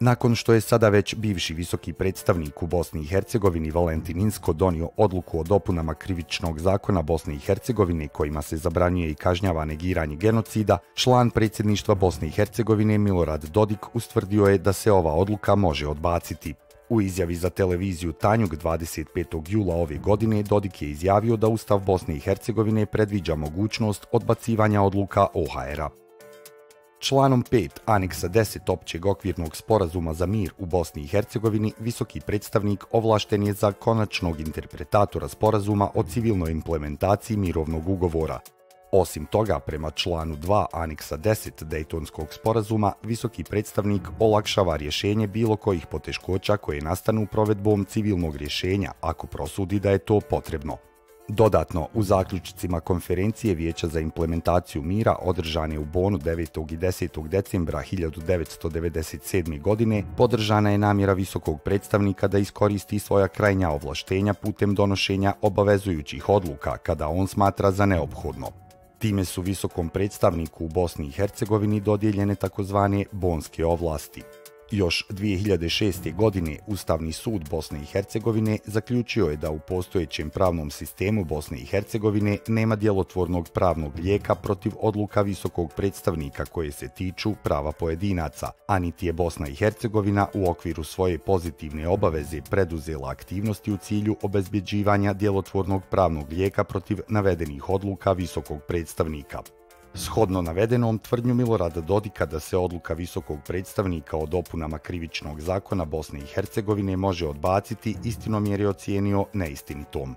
Nakon što je sada već bivši visoki predstavnik u Bosni i Hercegovini Valentin Insko donio odluku o dopunama krivičnog zakona Bosne i Hercegovine kojima se zabranjuje i kažnjava negiranje genocida, član predsjedništva Bosne i Hercegovine Milorad Dodik ustvrdio je da se ova odluka može odbaciti. U izjavi za televiziju Tanjuk 25. jula ove godine Dodik je izjavio da Ustav Bosne i Hercegovine predviđa mogućnost odbacivanja odluka OHR-a. Članom 5 aneksa 10 općeg okvirnog sporazuma za mir u Bosni i Hercegovini, visoki predstavnik ovlašten je za konačnog interpretatora sporazuma o civilnoj implementaciji mirovnog ugovora. Osim toga, prema članu 2 aneksa 10 Dejtonskog sporazuma, visoki predstavnik olakšava rješenje bilo kojih poteškoća koje nastanu provedbom civilnog rješenja ako prosudi da je to potrebno. Dodatno, u zaključicima konferencije Vijeća za implementaciju mira održane u Bonu 9. i 10. decembra 1997. godine, podržana je namjera visokog predstavnika da iskoristi svoja krajnja ovlaštenja putem donošenja obavezujućih odluka kada on smatra za neophodno. Time su visokom predstavniku u Bosni i Hercegovini dodijeljene takozvane bonske ovlasti. Još 2006. godine Ustavni sud Bosne i Hercegovine zaključio je da u postojećem pravnom sistemu Bosne i Hercegovine nema djelotvornog pravnog lijeka protiv odluka visokog predstavnika koje se tiču prava pojedinaca, a niti je Bosna i Hercegovina u okviru svoje pozitivne obaveze preduzela aktivnosti u cilju obezbjeđivanja djelotvornog pravnog lijeka protiv navedenih odluka visokog predstavnika. Shodno navedenom tvrdnju Milorada Dodika da se odluka visokog predstavnika o dopunama krivičnog zakona Bosne i Hercegovine može odbaciti, istinom jer je ocijenio neistinitom.